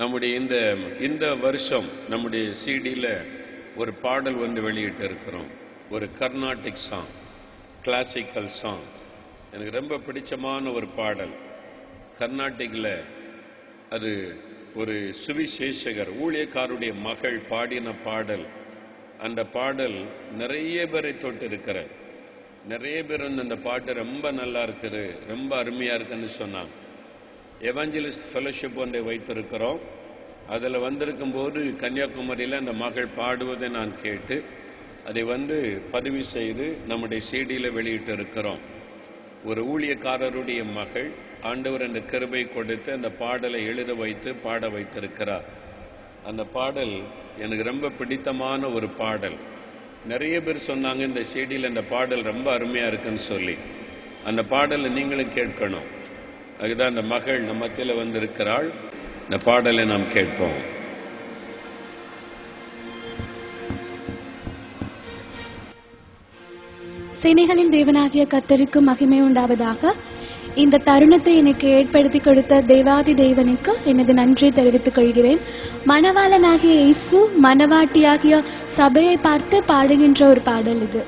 நம்முடைய இந்த இந்த வருஷம் நம்முடைய சிடியில் ஒரு பாடல் வந்து வெளியிட்டு இருக்கிறோம் ஒரு கர்நாடிக் சாங் கிளாசிக்கல் சாங் எனக்கு ரொம்ப பிடிச்சமான ஒரு பாடல். கர்நாடிக்கில் அது ஒரு சுவிசேஷகர் ஊழியக்காருடைய மகள் பாடின பாடல். அந்த பாடல் நிறைய பேரை தொட்டு இருக்கிற நிறைய பேர் வந்து அந்த பாட்டு ரொம்ப நல்லா இருக்குது ரொம்ப அருமையாக இருக்குன்னு சொன்னாங்க. எவாஞ்சலிஸ்ட் ஃபெலோஷிப் ஒன்றை வைத்திருக்கிறோம். அதில் வந்திருக்கும் போது கன்னியாகுமரியில் அந்த மகள் பாடுவதை நான் கேட்டு அதை வந்து பதிவு செய்து நம்முடைய சீடியில் வெளியிட்டு இருக்கிறோம் ஒரு ஊழியக்காரருடைய மகள் ஆண்டவர் அந்த கிருபை கொடுத்து அந்த பாடலை எழுத வைத்து பாட வைத்திருக்கிறார். அந்த பாடல் எனக்கு ரொம்ப பிடித்தமான ஒரு பாடல். நிறைய பேர் சொன்னாங்க இந்த சீடியில் அந்த பாடல் ரொம்ப அருமையாக இருக்குன்னு சொல்லி. அந்த பாடலை நீங்களும் கேட்கணும். அதுதான் அந்த மகள் நம்ம மத்தியில் வந்திருக்கிறாள். இந்த பாடலை நாம் கேட்போம். சேனைகளின் தேவனாகிய கத்தருக்கு மகிமை உண்டாவதாக. இந்த தருணத்தை எனக்கு ஏற்படுத்தி கொடுத்த தேவாதி தேவனுக்கு எனது நன்றியை தெரிவித்துக் கொள்கிறேன். மணவாளனாகிய இயேசு மணவாட்டியாகிய சபையை பார்த்து பாடுகின்ற ஒரு பாடல் இது.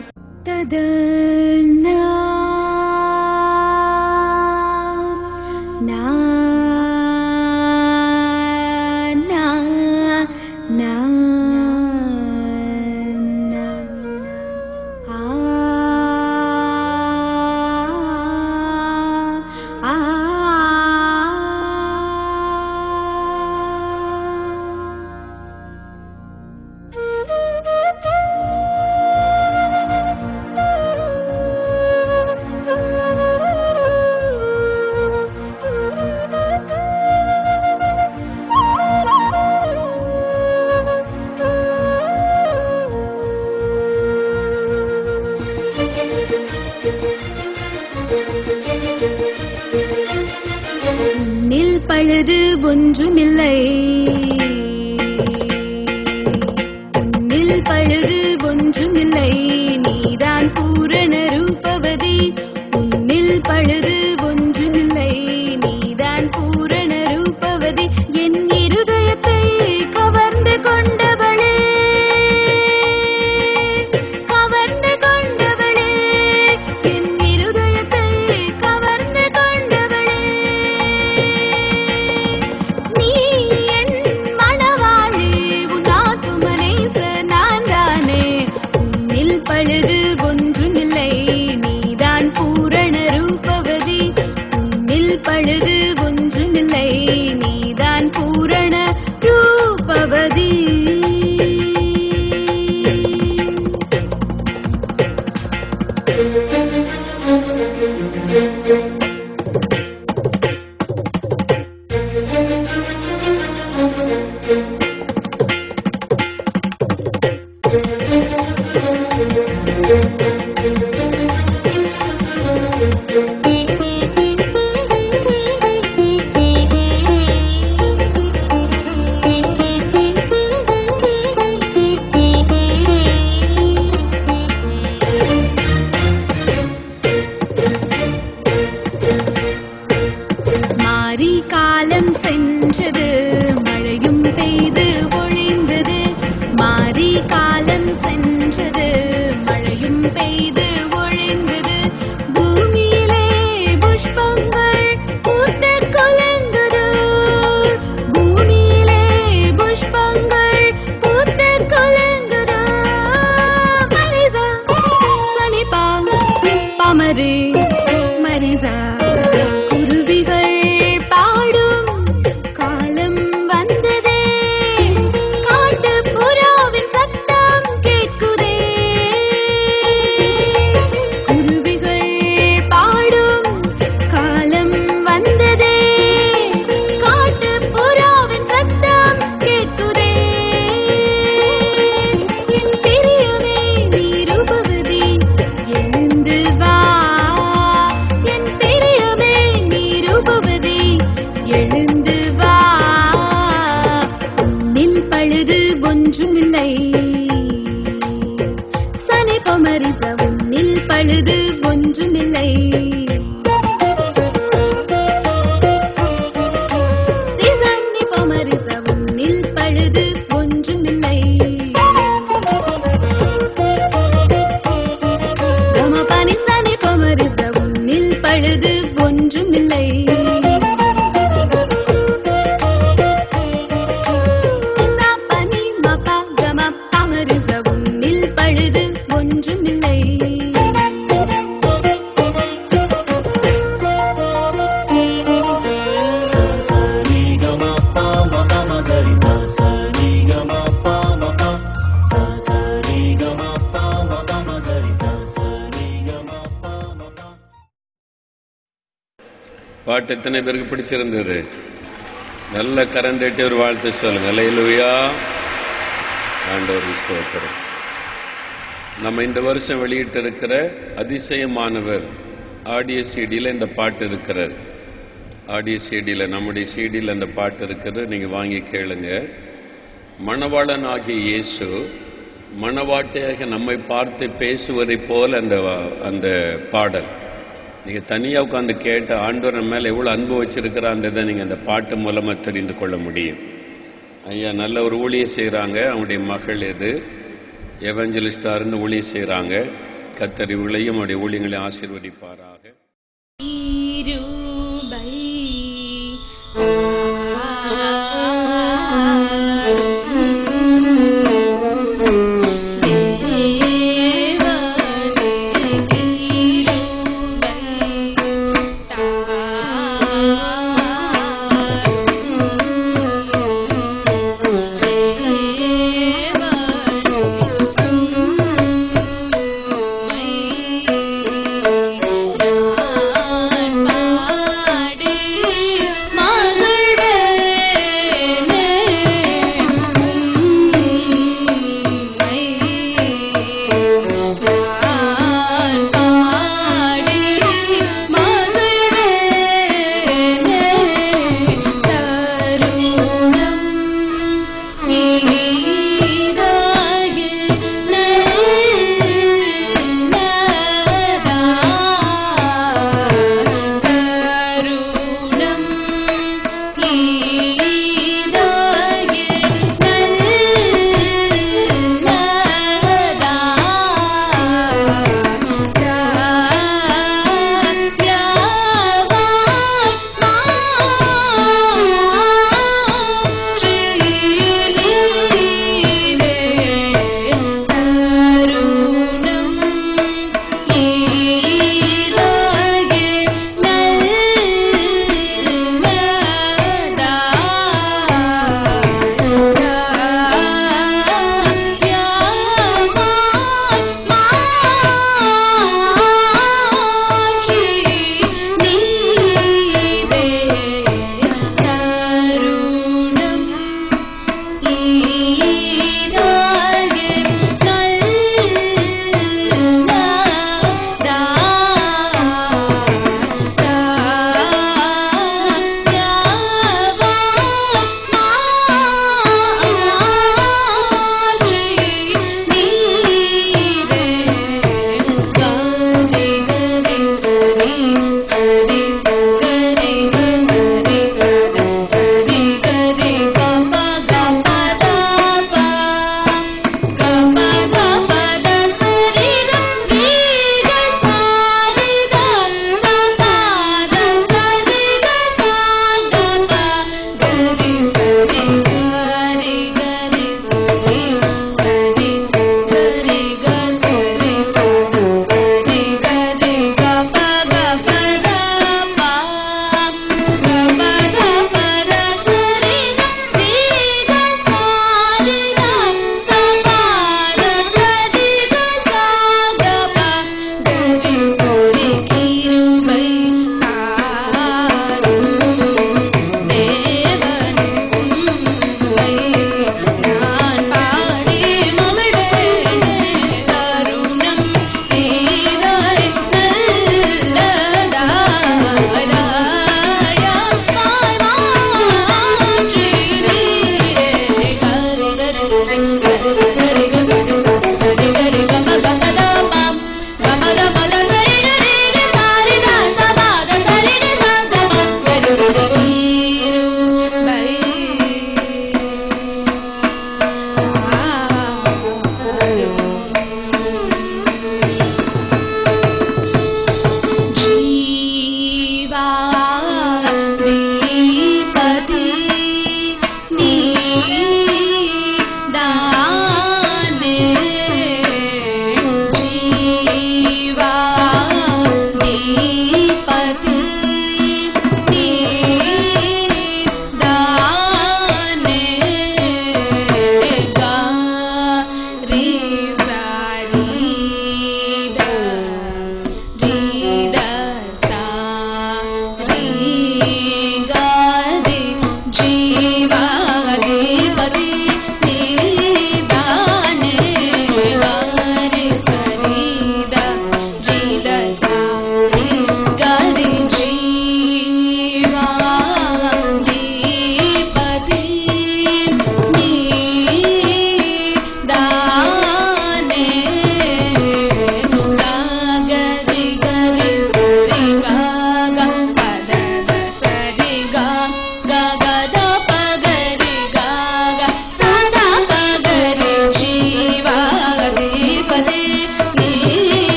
பாட்டு எத்தனை பேருக்கு பிடிச்சிருந்தது? நல்ல கரந்தட்டி ஒரு வாழ்த்து சொல்லுங்க. அலையிலுயா ஆண்டவர் ஸ்தோத்திரம். நம்ம இந்த வருஷம் வெளியிட்டு இருக்கிற அதிசயமானவர் ஆடியோ சிடியில் இந்த பாட்டு இருக்கிறது. ஆடியோ சிடியில் நம்முடைய சிடியில் அந்த பாட்டு இருக்கிறது நீங்கள் வாங்கி கேளுங்க. மணவாளன் ஆகிய இயேசு மணவாட்டியாக நம்மை பார்த்து பேசுவதை போல் அந்த அந்த பாடல். நீங்கள் தனியாக உட்காந்து கேட்ட ஆண்டவர் நம்ம மேலே எவ்வளோ அன்பு வச்சிருக்கிறான்றதை நீங்கள் அந்த பாட்டு மூலமாக தெரிந்து கொள்ள முடியும். ஐயா நல்ல ஒரு ஊழியம் செய்கிறாங்க அவனுடைய மகள் எது? எவஞ்சலிஸ்டாக இருந்து ஊழியம் செய்கிறாங்க கத்தரி அவருடைய ஊழியங்களையும் ஆசீர்வதிப்பாரா?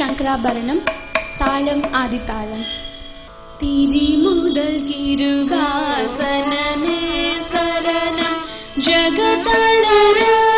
ശങ്കരാഭരണം താളം ആദിതാളം. തിരി മുതൽ तालम् आदिताालंसर ജഗതലരാ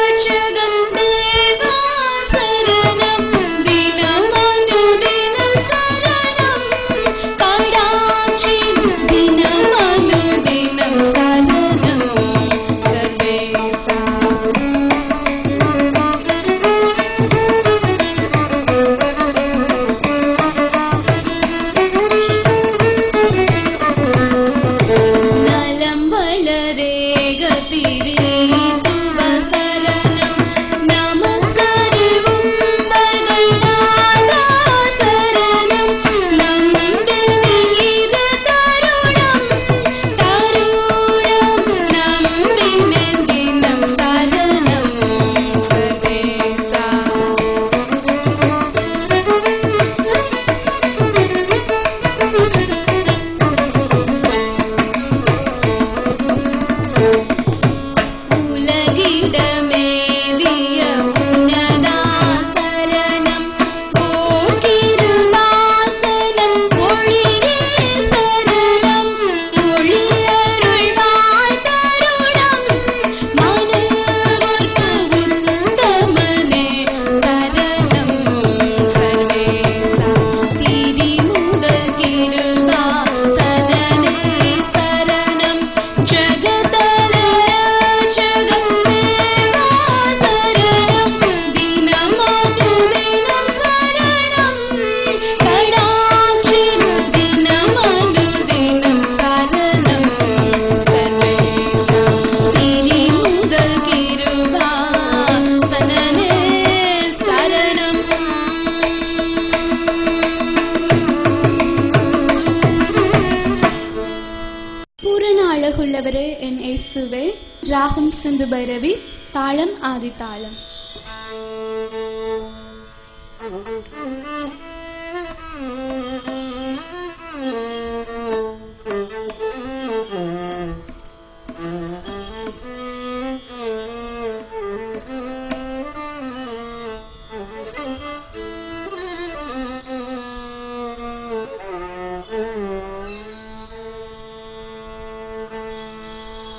രാഹും സിന്ധു ഭൈരവി താളം ആദിതാളം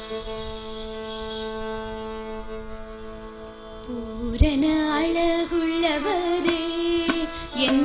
Thank you. எத்தன அழகுள்ளவரே என்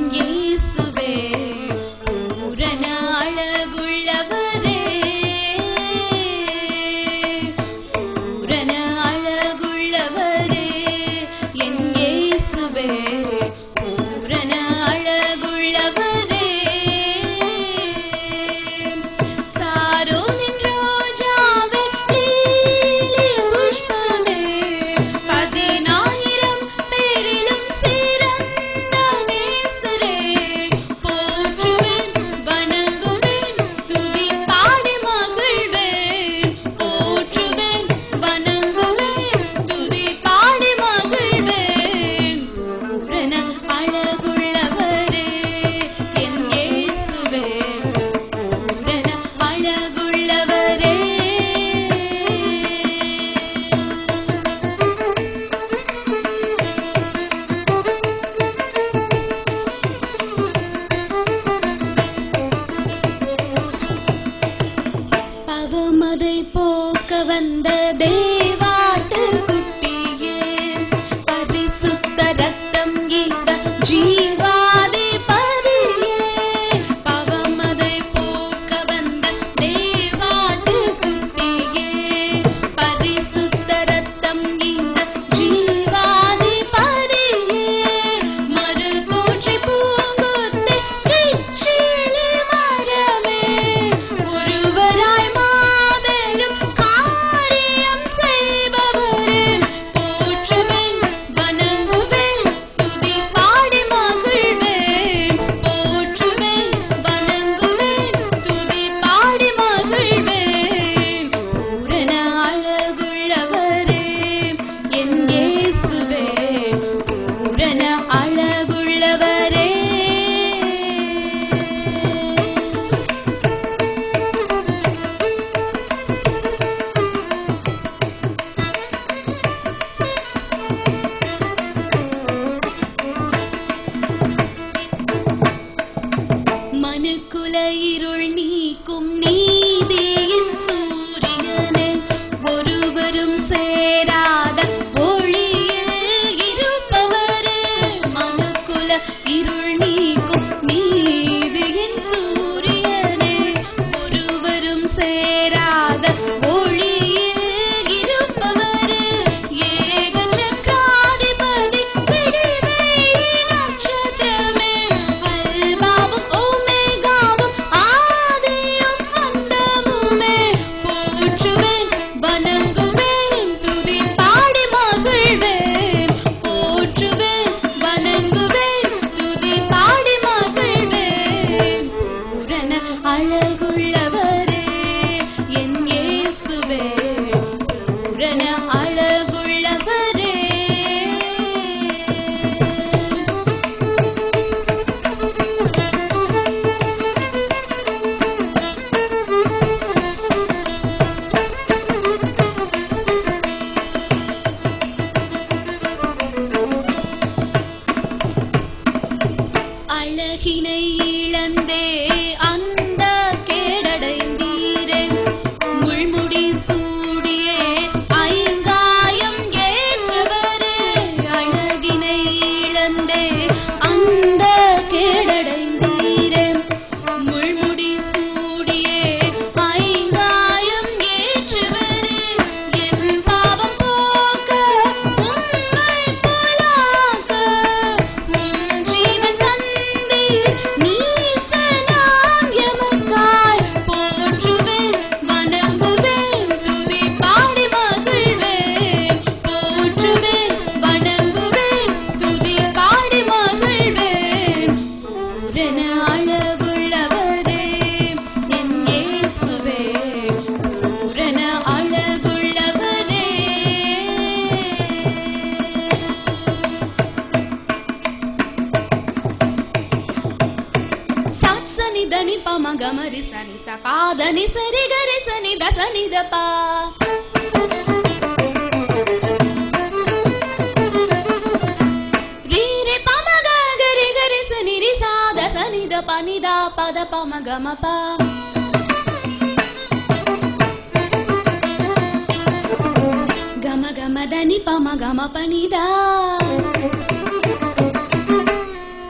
గమ పనిదా?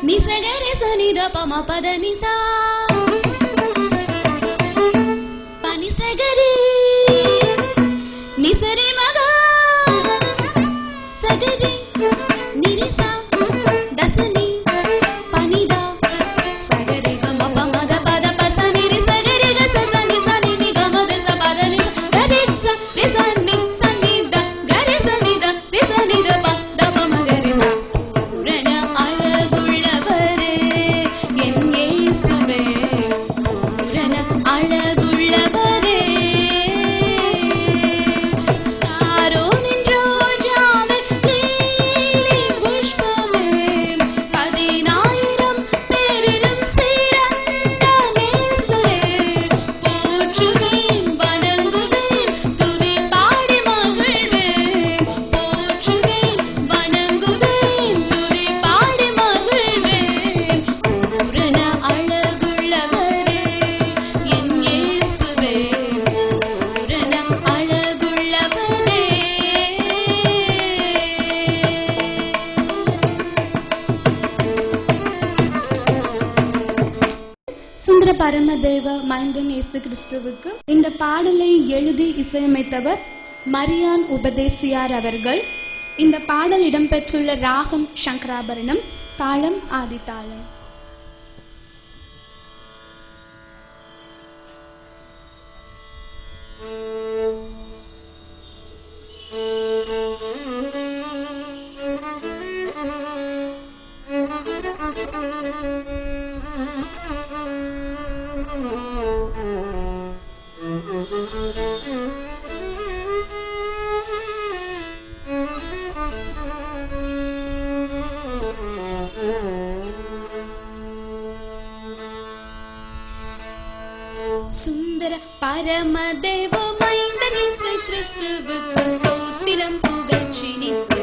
నిసగరి సనిద పమ పద నిసా పనిసగరి నిసరి இயேசு கிறிஸ்துவுக்கு இந்த பாடலை எழுதி இசையமைத்தவர் மரியான் உபதேசியார் அவர்கள் இந்த பாடல் இடம்பெற்றுள்ள ராகம் சங்கராபரணம் தாளம் ஆதித்தாளம் स्तोरं पूगच्छिनि